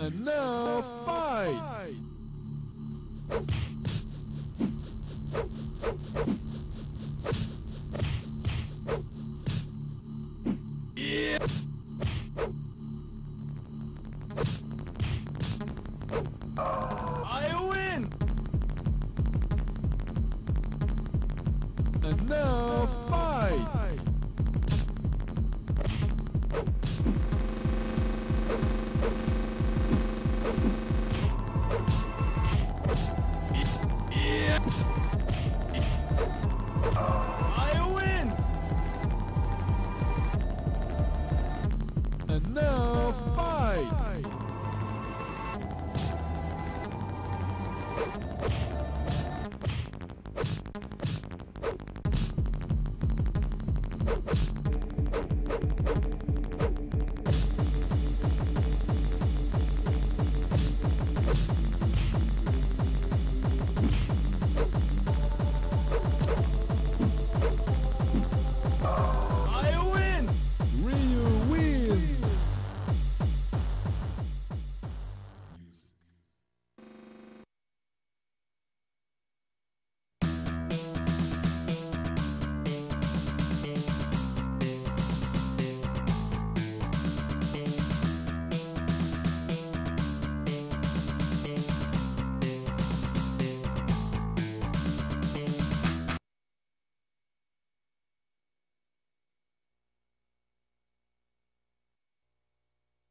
And now fight! Yeah! I win! And now fight!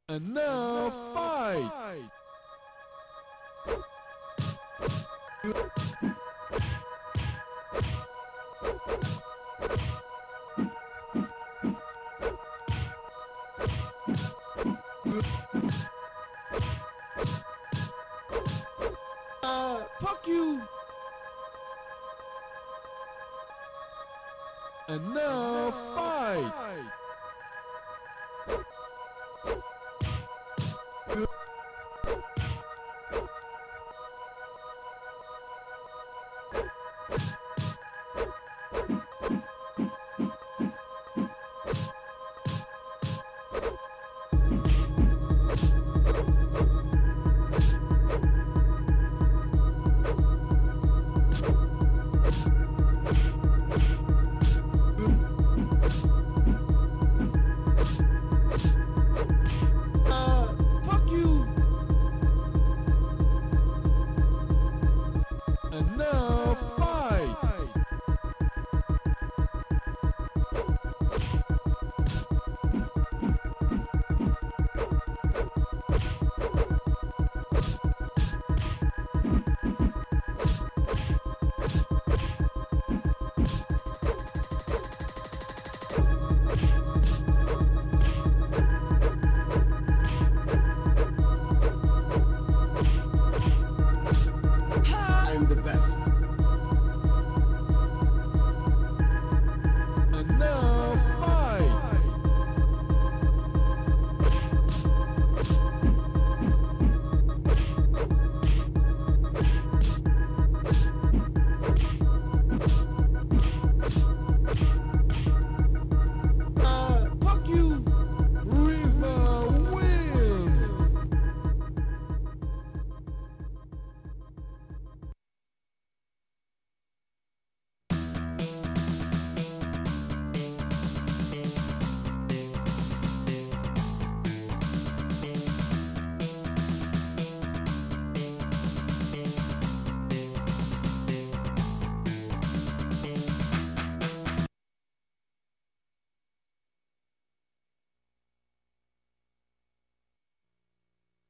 And now fight! Uh, fuck you! And now fight!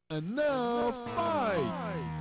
And now fight!